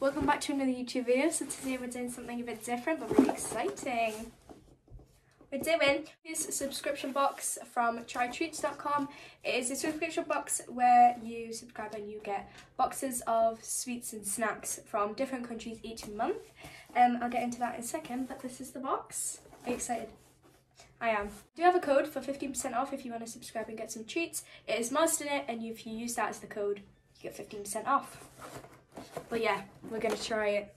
welcome back to another YouTube video. So today we're doing something a bit different but really exciting. We're doing this subscription box from trytreats.com. It is a subscription box where you subscribe and you get boxes of sweets and snacks from different countries each month. Um, I'll get into that in a second, but this is the box. Are you excited? I am. Do you have a code for 15% off if you want to subscribe and get some treats? It is MARSDENIT, and if you use that as the code, you get 15% off. But yeah, we're going to try it.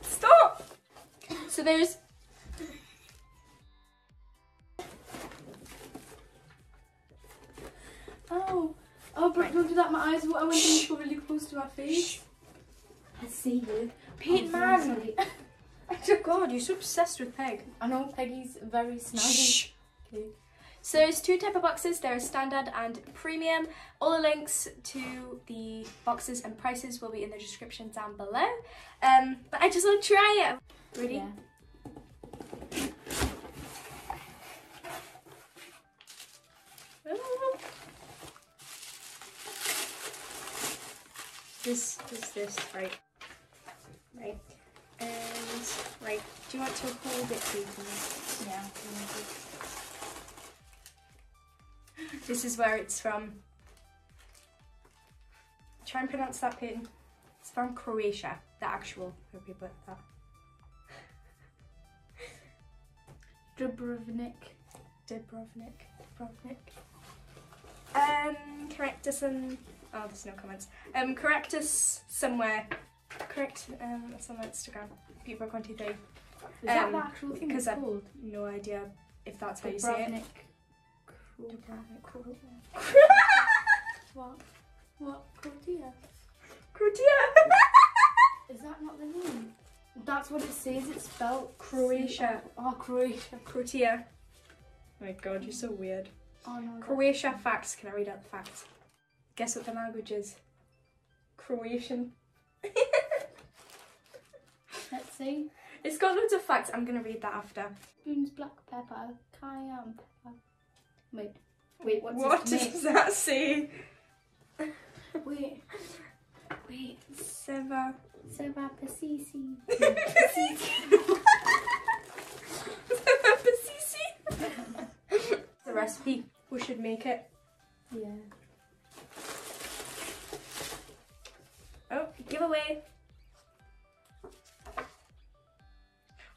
Stop! So there's Oh, oh, but don't do that. My eyes. I went in really close to my face. I see you. Pete I'm oh, Man. Oh God, you're so obsessed with Peg. I know Peggy's very snazzy. Shh. Okay. So there's two type of boxes. There is standard and premium. All the links to the boxes and prices will be in the description down below. Um, but I just want to try it. Ready? Yeah. This is this, right? Right. And right. Do you want to hold it, please? Yeah. This is where it's from. Try and pronounce that pin. It's from Croatia, the actual. Hope you put that. Dubrovnik. Dubrovnik. Dubrovnik. Um, correct us and oh, there's no comments. Um, correct us somewhere. Correct um, us on Instagram. People twenty three. Is that Um, the actual thing because it's I- called? No idea if that's how you say it. What? What? Croatia. Croatia. Is that not the name? That's what it says. It's spelled Croatia. Oh, Croatia. Croatia. Oh my god, you're so weird. Oh no. Croatia facts. Can I read out the facts? Guess what the language is? Croatian. Let's see. It's got loads of facts. I'm gonna read that after. Spoons, black pepper, cayenne pepper. Wait. Wait, what's what does that say? Wait. Wait. Seva. Seva pasisi. the recipe. We should make it. Yeah. Oh, giveaway.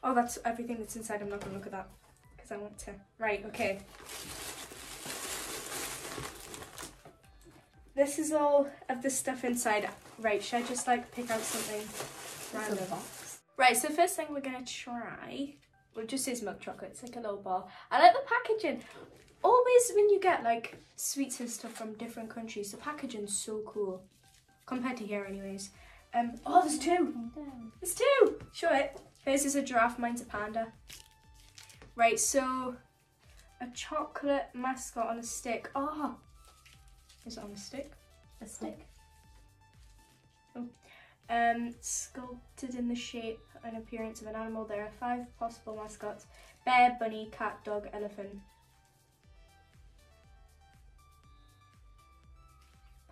Oh, that's everything that's inside. I'm not gonna look at that because I want to. Right, okay. This is all of the stuff inside. Right, should I just like pick out something random? box. Right, so first thing we're gonna try, well, it just says milk chocolate. It's like a little bar. I like the packaging. Always when you get like sweets and stuff from different countries, the packaging's so cool compared to here, anyways. Um, oh, there's two. There's two. Show it. Hers is a giraffe. Mine's a panda. Right, so a chocolate mascot on a stick. Oh, is it on a stick? A stick. Oh. Um, sculpted in the shape and appearance of an animal, there are five possible mascots: bear, bunny, cat, dog, elephant.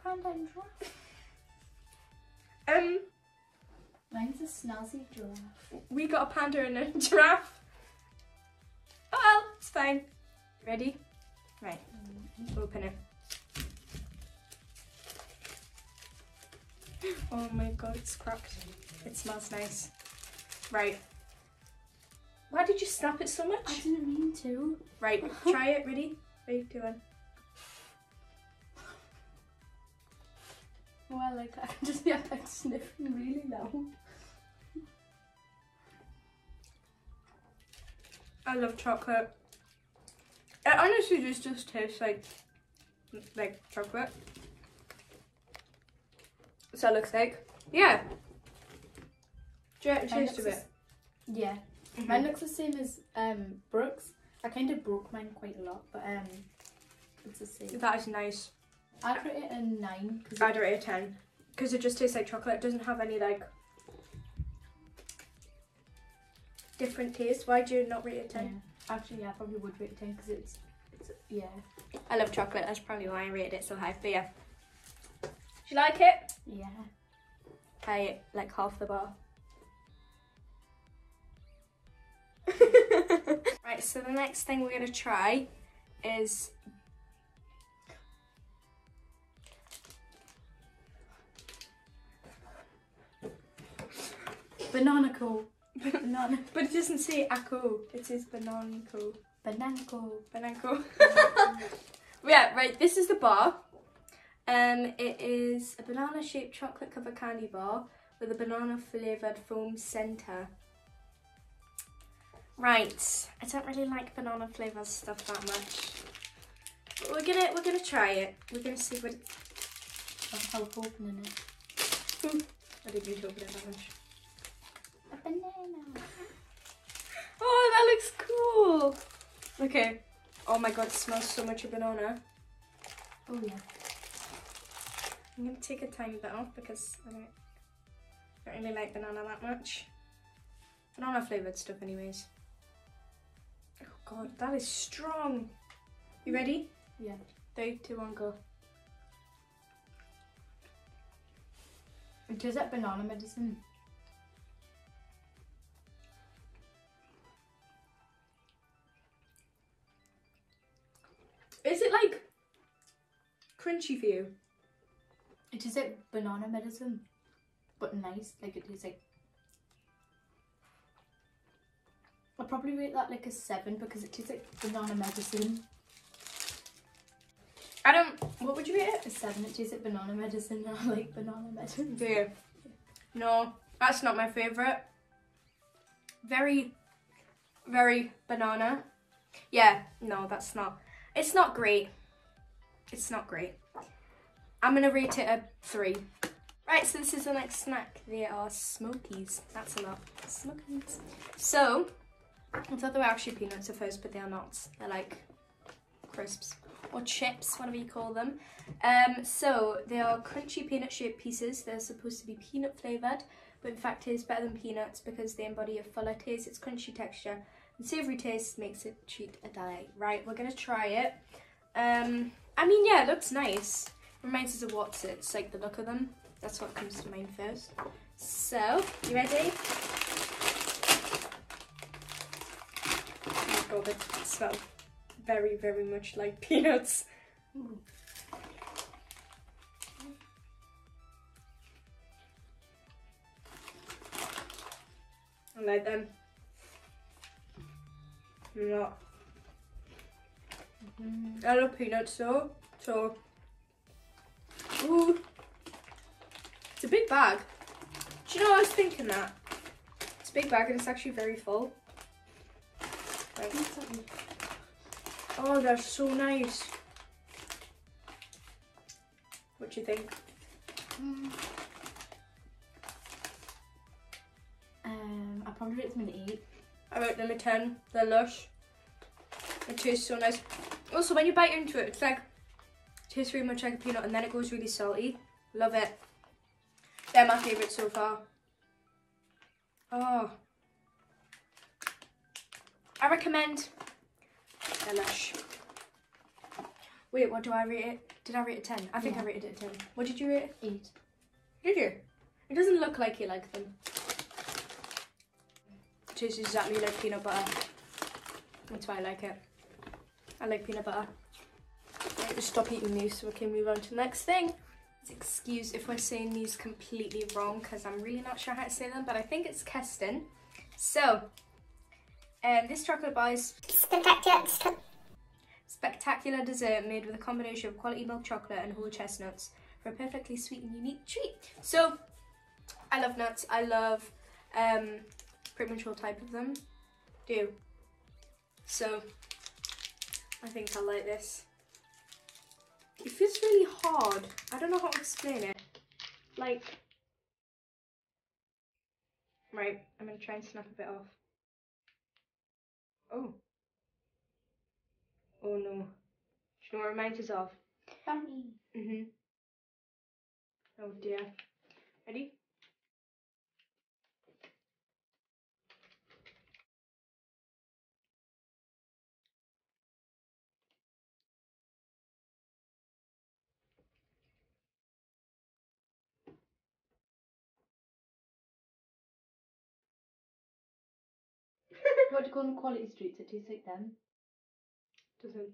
Panda and giraffe. Um, Mine's a snazzy giraffe. we got a panda and a giraffe. Oh well, it's fine. Ready? Right, open it. Oh my god, it's cracked. It smells nice. Right. Why did you snap it so much? I didn't mean to. Right, try it. Ready? Two, one. Oh, I like I can just be like sniffing really loud. I love chocolate. It honestly just just tastes like like chocolate. So it looks like. Yeah. Do you like the Mine taste of looks it? Yeah. Mhm. Mine looks the same as um Brooks. I kind of broke mine quite a lot, but um, it's the same. That is nice. I'd rate it a nine because I'd rate it a 10. Because it just tastes like chocolate. It doesn't have any like different taste. Why do you not rate it a 10? Yeah. Actually, yeah, I probably would rate it ten because it's it's yeah. I love chocolate. That's probably why I rated it so high. But yeah, Do you like it? Yeah. Pay like half the bar. right, so the next thing we're gonna try is Banana cool. Banana. but it doesn't say ako, it says Bananko. Banana cool. Bananko. yeah, right, this is the bar. Um, it is a banana shaped chocolate covered candy bar with a banana flavoured foam centre. Right, I don't really like banana flavoured stuff that much. But we're gonna we're gonna try it. We're gonna see what I'll help opening it. I didn't need to open it that much. A banana. Oh, that looks cool. Okay. Oh my god, it smells so much of banana. Oh yeah. I'm gonna take a tiny bit off because I don't, don't really like banana that much. Banana flavoured stuff anyways. Oh god, that is strong. You ready? Yeah. Three, two, one, go. It is that banana medicine. Is it like crunchy for you? It is like banana medicine, but nice. Like it is like. I'll probably rate that like a seven because it tastes like banana medicine. I don't. What would you rate it? A seven. It tastes like banana medicine. I like banana medicine. Do you? No, that's not my favourite. Very, very banana. Yeah, no, that's not. It's not great. It's not great. I'm gonna rate it a three. Right, so this is the next snack. They are Smokies. That's a lot. Smokies. So, I thought they were actually peanuts at first, but they are not. They're like crisps or chips, whatever you call them. Um, so they are crunchy peanut shaped pieces. They're supposed to be peanut flavoured, but in fact taste better than peanuts because they embody a fuller taste, its crunchy texture, and savoury taste makes it treat a delight. Right, we're gonna try it. Um, I mean, yeah, it looks nice. Reminds us of what's it. It's like the look of them. That's what comes to mind first. So, you ready? Oh my god, it smells very, very much like peanuts. I like them. No. Mm. I love peanuts so, so. Ooh. It's a big bag. Do you know I was thinking that? It's a big bag and it's actually very full. Right. Oh, they're so nice. What do you think? Mm. Um, I probably rate them an eight. I rate them a 10. They're lush. It tastes so nice. Also, when you bite into it, it's like, tastes very much like a peanut and then it goes really salty. Love it. They're my favourite so far. Oh. I recommend lush. Wait, what do I rate it? Did I rate it 10? I think I rated it 10. What did you rate it? Eight. Did you? It doesn't look like you like them. It tastes exactly like peanut butter. That's why I like it. I like peanut butter. Stop eating these so we can move on to the next thing. Excuse if we're saying these completely wrong because I'm really not sure how to say them, but I think it's Keston. So, um, this chocolate bar is Spectacular. spectacular dessert made with a combination of quality milk chocolate and whole chestnuts for a perfectly sweet and unique treat. So, I love nuts. I love um, pretty much all type of them. Do. So, I think I like this. It feels really hard. I don't know how to explain it. Like, right, I'm gonna try and snap a bit off. Oh. Oh no. Do you know what it reminds us of? Funny. Mm-hmm. Oh dear. Ready? What do you call them? Quality streets. It tastes like them. Doesn't.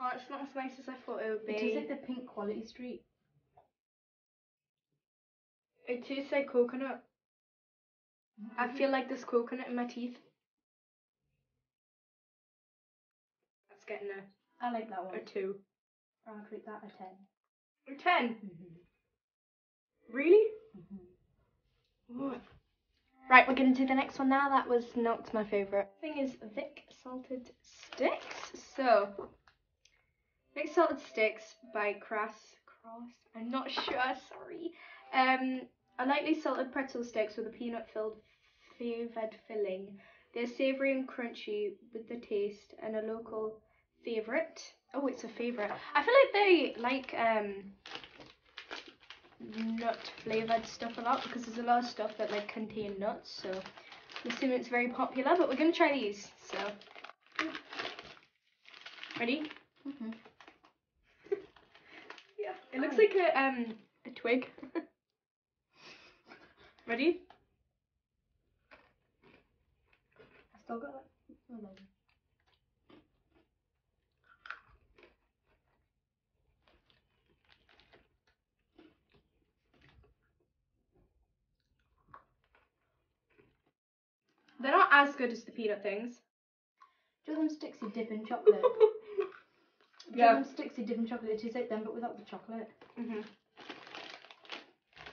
Oh, it's not as nice as I thought it would be. It tastes like the pink quality street. It tastes like coconut. I feel like there's coconut in my teeth. That's getting a, I like that one. a two. I'll rate that a ten. A ten. Mm-hmm. Really? Mm-hmm. Right, we're gonna do the next one now. That was not my favourite. Thing is Vic salted sticks. So Vic salted sticks by Crass Cross. I'm not sure. Sorry. Um, are lightly salted pretzel sticks with a peanut-filled flavoured filling. They're savoury and crunchy with the taste and a local favourite. Oh, it's a favourite. I feel like they like um nut flavored stuff a lot because there's a lot of stuff that like contain nuts so I'm assuming it's very popular but we're gonna try these so. Ready? Mm-hmm. yeah. It looks like a um a twig. Ready? I still got it. Oh, no. they're not as good as the peanut things Do you them sticks you dip in chocolate? Do you know yeah them sticks you dip in chocolate? It tastes like them, but without the chocolate. mhm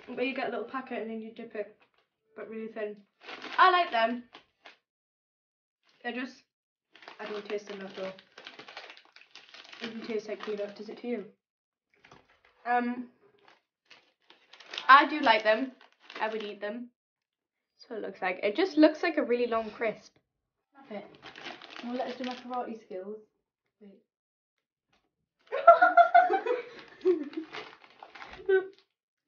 where you get a little packet and then you dip it but really thin I like them they're just I don't taste them at all It doesn't taste like peanut, does it to you? Um, I do like them. I would eat them. What it looks like. It just looks like a really long crisp. Snap it. Well, let us do my karate skills. Wait. Do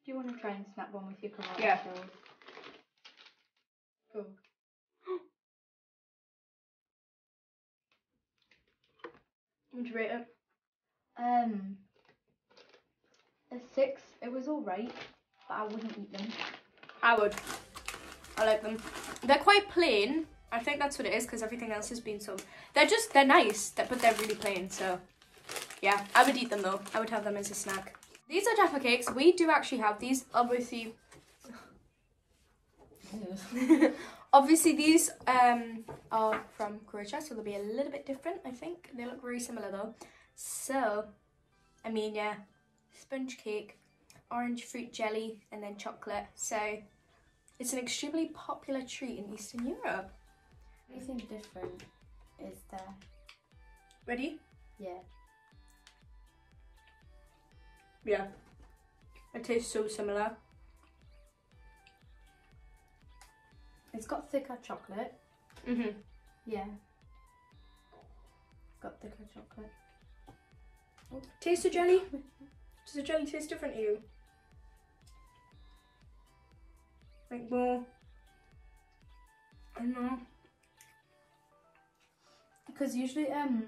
you want to try and snap one with your karate Yeah. skills? Go. Would you rate it? Um, a six. It was all right, but I wouldn't eat them. I would. I like them. They're quite plain. I think that's what it is because everything else has been so. They're just they're nice, but they're really plain. So, yeah, I would eat them though. I would have them as a snack. These are Jaffa cakes. We do actually have these. Obviously, obviously these um are from Croatia, so they'll be a little bit different. I think they look very similar though. So, I mean, yeah, sponge cake, orange fruit jelly, and then chocolate. So, it's an extremely popular treat in Eastern Europe. Anything different is there? Ready? Yeah. Yeah. It tastes so similar. It's got thicker chocolate. Mhm. Yeah. Got thicker chocolate. Taste the jelly. Does the jelly taste different to you? Like more. I don't know. Because usually, um,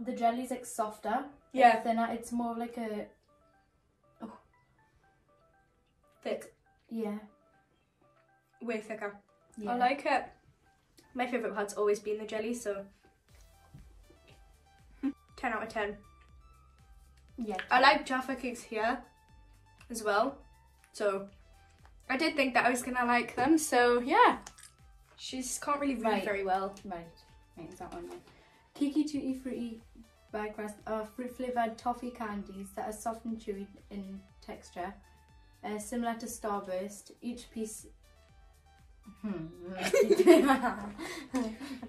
the jelly's like softer. Yeah. It's thinner. It's more like a Thick. yeah. Way thicker. Yeah. I like it. My favourite part's always been the jelly, so. 10 out of 10. Yeah. I like Jaffa cakes here as well. So I did think that I was gonna like them, so yeah. She's can't really read Right. very well. Right. Right, is that one? Kiki Tutti Fruity by Crest are fruit flavoured toffee candies that are soft and chewy in texture, uh, similar to Starburst. Each piece. Hmm. I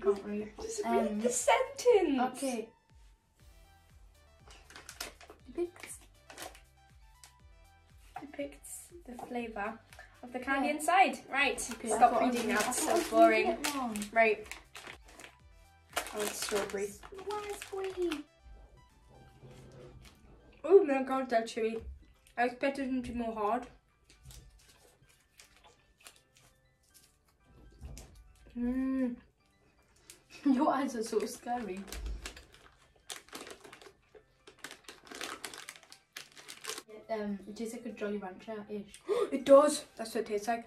can't read. Just read the sentence. Okay. Depicts Depicts the flavour of the candy Yeah. inside. Right. Okay, Stop I reading now. I It's so I boring. reading it wrong. Right. Oh, it's strawberry. Raspberry. Oh my god, they're chewy. I expected them to be more hard. Mmm. Your eyes are so scary. Um, it tastes like a Jolly Rancher ish. It does. That's what it tastes like.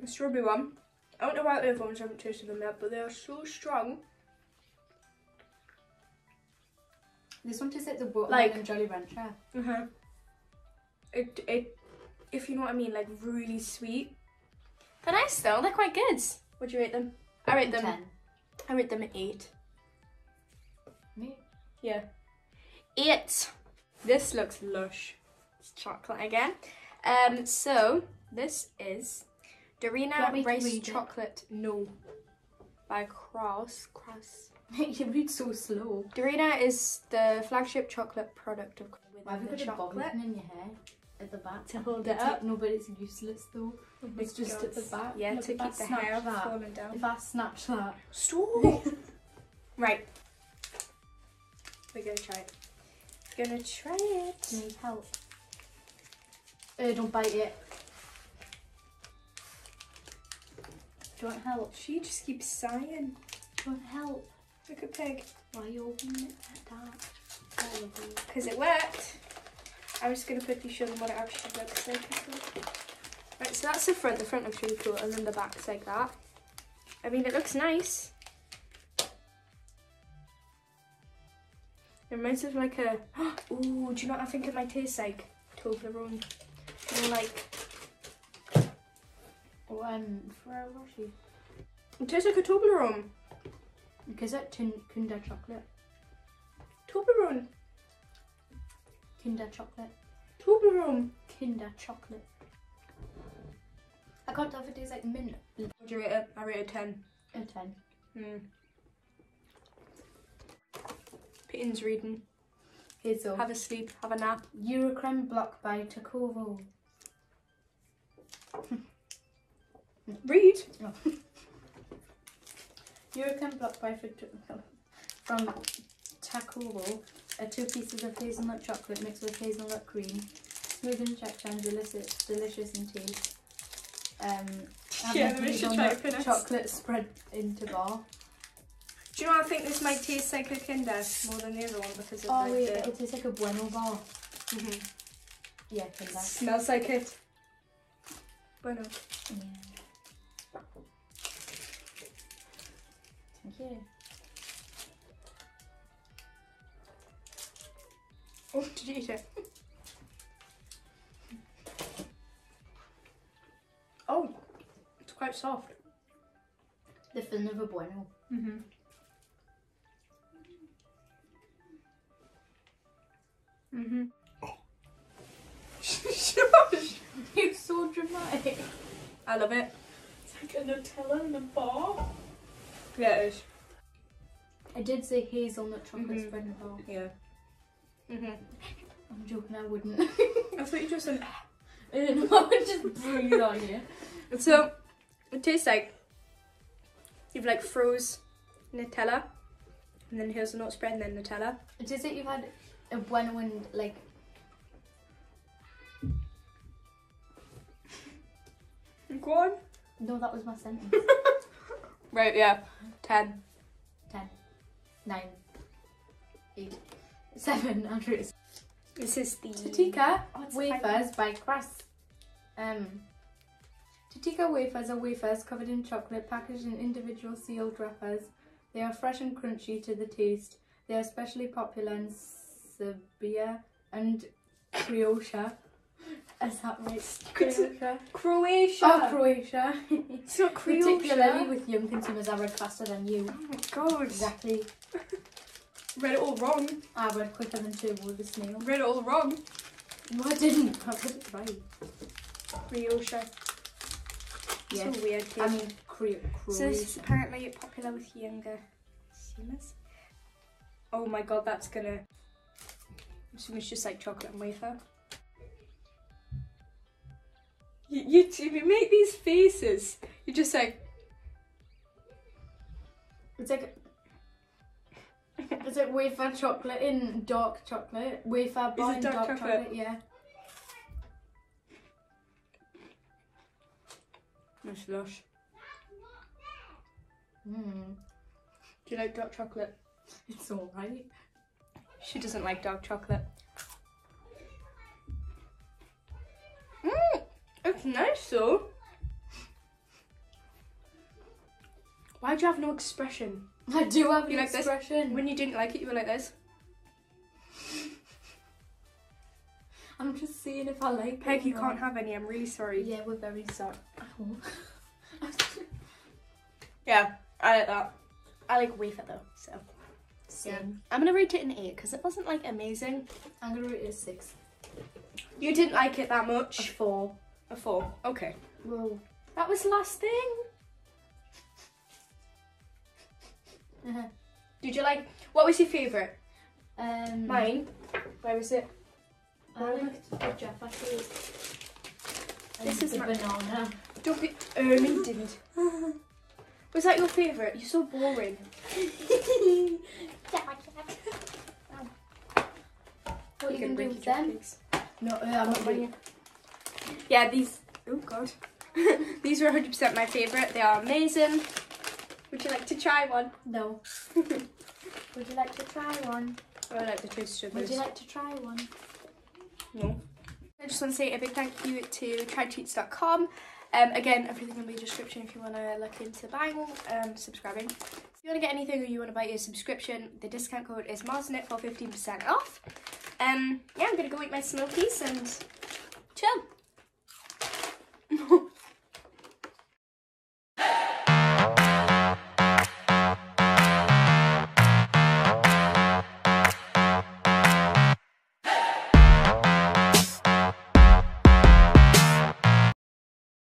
The strawberry one. I don't know why the other ones haven't tasted them yet, but they are so strong. This one tastes like the watermelon Like- Jolly Rancher. Uh huh. It it, if you know what I mean, like really sweet. They're nice though. They're quite good. Would you rate them? I rate them. Ten. I rate them an eight. Me? Yeah. Eight. This looks lush. It's chocolate again. Um. So this is Do you want me Dorina Rice it? Chocolate No by Kraus. Kraus. you read so slow. Dorina is the flagship chocolate product of Why have you got the a chocolate. in your hair at the back? To hold it up. No, but it's useless though. Oh It's just at the back. Yeah, Look, to keep the hair that- falling down. If I snatch that, Stop. right. We're gonna try it. Gonna try it. need help? Uh, don't bite it. Do you want help? She just keeps sighing. Do you want help? Look at pig. Why are you opening it like that? Because it worked. I'm just gonna quickly show them what it actually looks like. Right, so that's the front. The front looks really cool, and then the back's like that. I mean, it looks nice. It reminds me of like a. oh, do you know what I think it might taste like? Toblerone. You know, like. Um, Ferrero Rocher. It tastes like a Toblerone. Because that tin- Kinder chocolate. Toblerone. Kinder chocolate. Toblerone. Kinder chocolate. I can't tell if it tastes like mint. You rate it? I rate it 10. A 10. Hmm. Peyton's reading. Have a sleep. Have a nap. Eurocrem block by Takovo. Read. Eurocrem block by from Takovo are two pieces of hazelnut chocolate mixed with hazelnut cream. Smooth in texture and delicious, delicious in taste. Um, Yeah, we should try it for next. chocolate spread into bar. Do you know what I think this might taste like a Kinder more than the other one because of Oh like wait, the... it tastes like a Bueno bar. Mhm. Yeah, Kinder. Smells like it. Bueno. Yeah. Thank you. Oh, did you eat it? oh, it's quite soft. The fin of a Bueno. Mm-hmm. Mm-hmm. Shush! You're so dramatic. I love it. It's like a Nutella in a bar. Yeah, it is. I did say hazelnut chocolate Mhm. spread in a bar. Yeah. Mm-hmm. I'm joking, I wouldn't. I thought you just said. I would just breathe on you. So, it tastes like you've like froze Nutella, and then hazelnut spread, and then Nutella. It tastes like you've had a Bueno and like Go on. no, that was my sentence. Right, yeah. Ten. Ten, nine, eight, seven, Andrew. This is the Tatika Oh, it's wafers by Crust. Um, Tatika wafers are wafers covered in chocolate, packaged in individual sealed wrappers. They are fresh and crunchy to the taste. They are especially popular in Serbia and Croatia. Is that right? Croatia. Croatia. Oh, Croatia. It's not Croatia. Particularly with young consumers, I read faster than you. Oh my god. Exactly. Read it all wrong. I read quicker than Turbo the snail. Read it all wrong. No, I didn't. I read it right. Croatia. Yeah. So weird. I mean, Cro- so this is apparently popular with younger consumers. Oh my god, that's gonna. I'm assuming it's just like chocolate and wafer. You, you, you make these faces, you just like. It's like it's like wafer chocolate in dark chocolate. Wafer bar it in dark dark, chocolate? chocolate? Yeah. Nice lush. Mm. Do you like dark chocolate? It's alright. She doesn't like dark chocolate. Mmm, it's nice though. Why do you have no expression? I do have You an like this? expression. When you didn't like it, you were like this. I'm just seeing if I like Peg, you can't have any. I'm really sorry. Yeah, we're very sorry. Yeah, I like that. I like wafer though, so. Same. I'm gonna rate it an 8 because it wasn't like amazing. I'm gonna rate it a six. You didn't like it that A much. four. A 4. Okay. Whoa. That was the last thing. Did you like. What was your favourite? um, Mine. Where was it? I liked the Jaffa cake. This is the banana. Don't be. Ernie didn't. Was that your favourite? You're so boring. What you can gonna do with them? No, uh, I'm not doing Yeah, these. Oh god. these were 100% my favourite. They are amazing. Would you like to try one? No. Would you like to try one? I would like to taste Would you like to try one? No. I just want to say a big thank you to trytreats.com. Um, again, everything in the description if you want to look into buying, um, subscribing. You want to get anything or you want to buy your subscription, the discount code is MARSDENIT for 15% off. Um, yeah, I'm going to go eat my smokies and chill.